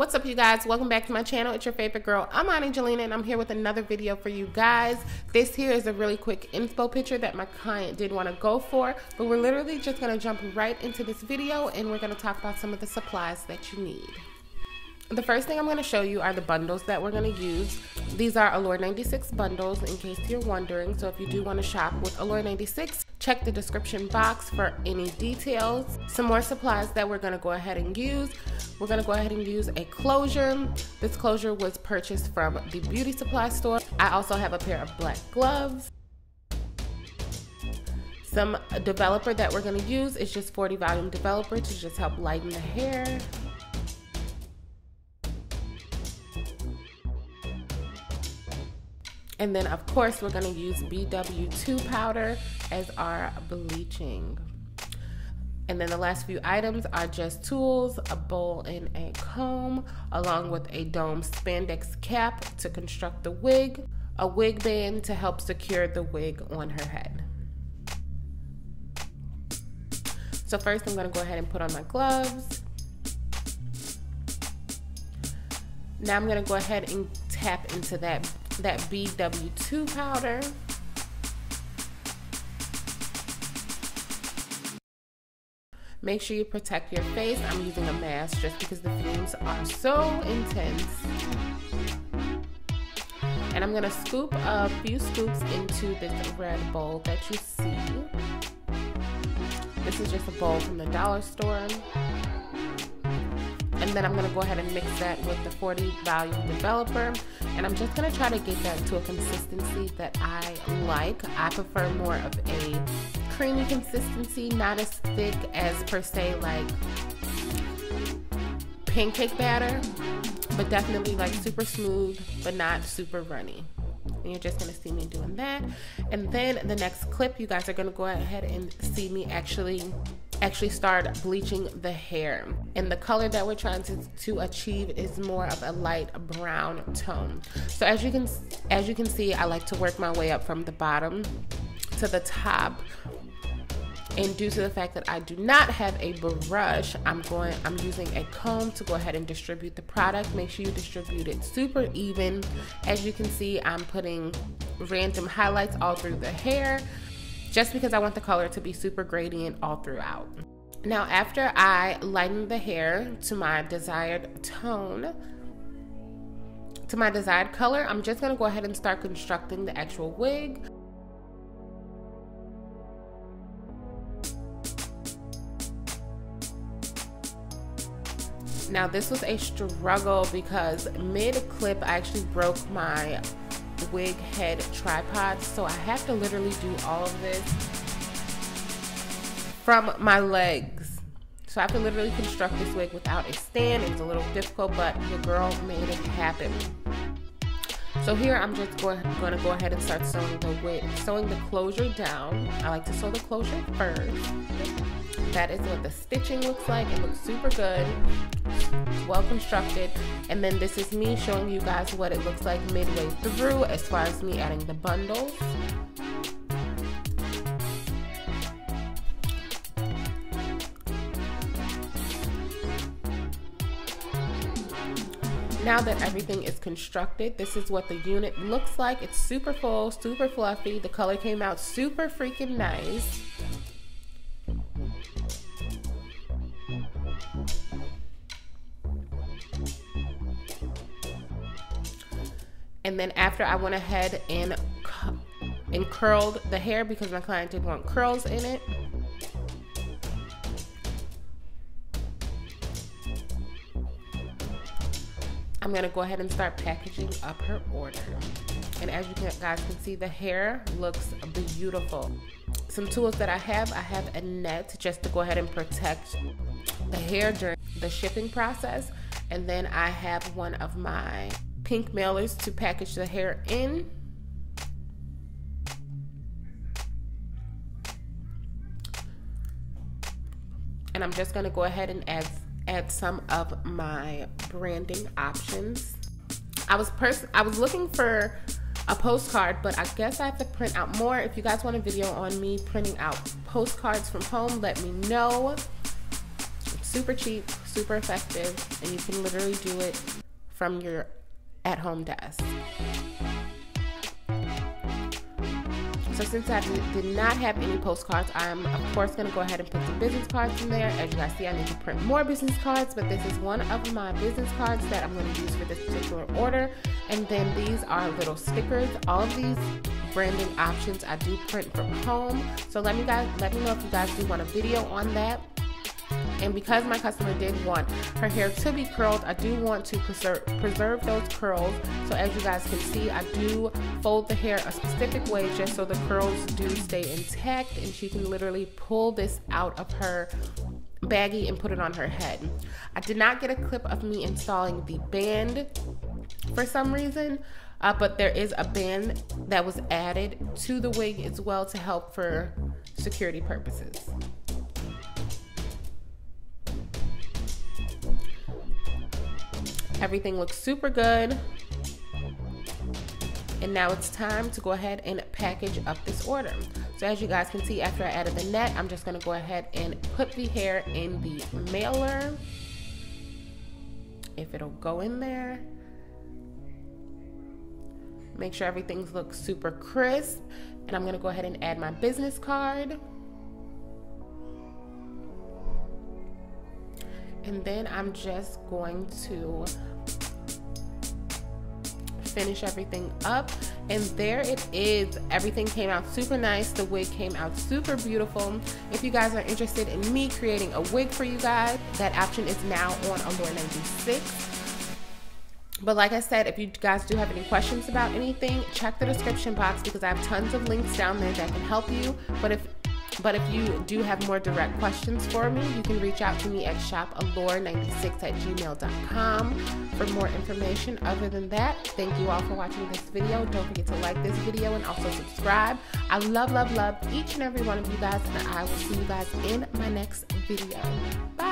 What's up you guys? Welcome back to my channel. It's your favorite girl. Imani Jelena and I'm here with another video for you guys. This here is a really quick info picture that my client did want to go for, but we're literally just going to jump right into this video and we're going to talk about some of the supplies that you need. The first thing I'm going to show you are the bundles that we're going to use. These are Allure 96 bundles in case you're wondering. So if you do want to shop with Allure 96, check the description box for any details. Some more supplies that we're going to go ahead and use. We're going to go ahead and use a closure. This closure was purchased from the beauty supply store. I also have a pair of black gloves. Some developer that we're going to use is just 40 volume developer to just help lighten the hair. And then of course we're gonna use BW2 powder as our bleaching. And then the last few items are just tools, a bowl and a comb, along with a dome spandex cap to construct the wig, a wig band to help secure the wig on her head. So first I'm gonna go ahead and put on my gloves. Now I'm gonna go ahead and tap into that that BW2 powder. Make sure you protect your face. I'm using a mask just because the fumes are so intense. And I'm gonna scoop a few scoops into this red bowl that you see. This is just a bowl from the dollar store. And then I'm gonna go ahead and mix that with the 40 volume developer. And I'm just gonna try to get that to a consistency that I like. I prefer more of a creamy consistency, not as thick as per se like pancake batter, but definitely like super smooth, but not super runny. And you're just gonna see me doing that. And then the next clip, you guys are gonna go ahead and see me actually actually start bleaching the hair. And the color that we're trying to, to achieve is more of a light brown tone. So as you can as you can see, I like to work my way up from the bottom to the top and due to the fact that I do not have a brush, I'm going I'm using a comb to go ahead and distribute the product. Make sure you distribute it super even. As you can see, I'm putting random highlights all through the hair just because I want the color to be super gradient all throughout. Now after I lighten the hair to my desired tone, to my desired color, I'm just gonna go ahead and start constructing the actual wig. Now this was a struggle because mid clip I actually broke my wig head tripods. So I have to literally do all of this from my legs. So I have to literally construct this wig without a stand. It's a little difficult, but your girl made it happen. So here I'm just going, going to go ahead and start sewing the wig, sewing the closure down. I like to sew the closure first. That is what the stitching looks like. It looks super good well constructed. And then this is me showing you guys what it looks like midway through as far as me adding the bundles. Now that everything is constructed, this is what the unit looks like. It's super full, super fluffy. The color came out super freaking nice. And then after I went ahead and, and curled the hair because my client did want curls in it. I'm gonna go ahead and start packaging up her order. And as you guys can see, the hair looks beautiful. Some tools that I have, I have a net just to go ahead and protect the hair during the shipping process. And then I have one of my pink mailers to package the hair in. And I'm just gonna go ahead and add, add some of my branding options. I was pers I was looking for a postcard, but I guess I have to print out more. If you guys want a video on me printing out postcards from home, let me know super cheap, super effective, and you can literally do it from your at home desk. So since I did not have any postcards, I'm of course going to go ahead and put some business cards in there. As you guys see, I need to print more business cards, but this is one of my business cards that I'm going to use for this particular order. And then these are little stickers. All of these branding options I do print from home. So let me guys let me know if you guys do want a video on that. And because my customer did want her hair to be curled, I do want to preserve, preserve those curls. So as you guys can see, I do fold the hair a specific way just so the curls do stay intact and she can literally pull this out of her baggie and put it on her head. I did not get a clip of me installing the band for some reason, uh, but there is a band that was added to the wig as well to help for security purposes. Everything looks super good. And now it's time to go ahead and package up this order. So as you guys can see, after I added the net, I'm just gonna go ahead and put the hair in the mailer. If it'll go in there. Make sure everything looks super crisp. And I'm gonna go ahead and add my business card. And then I'm just going to finish everything up. And there it is. Everything came out super nice. The wig came out super beautiful. If you guys are interested in me creating a wig for you guys that option is now on Allure 96 but like I said, if you guys do have any questions about anything, check the description box because I have tons of links down there that can help you. But if but if you do have more direct questions for me, you can reach out to me at shopallure96 at gmail.com for more information. Other than that, thank you all for watching this video. Don't forget to like this video and also subscribe. I love, love, love each and every one of you guys, and I will see you guys in my next video. Bye.